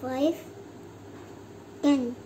five, ten,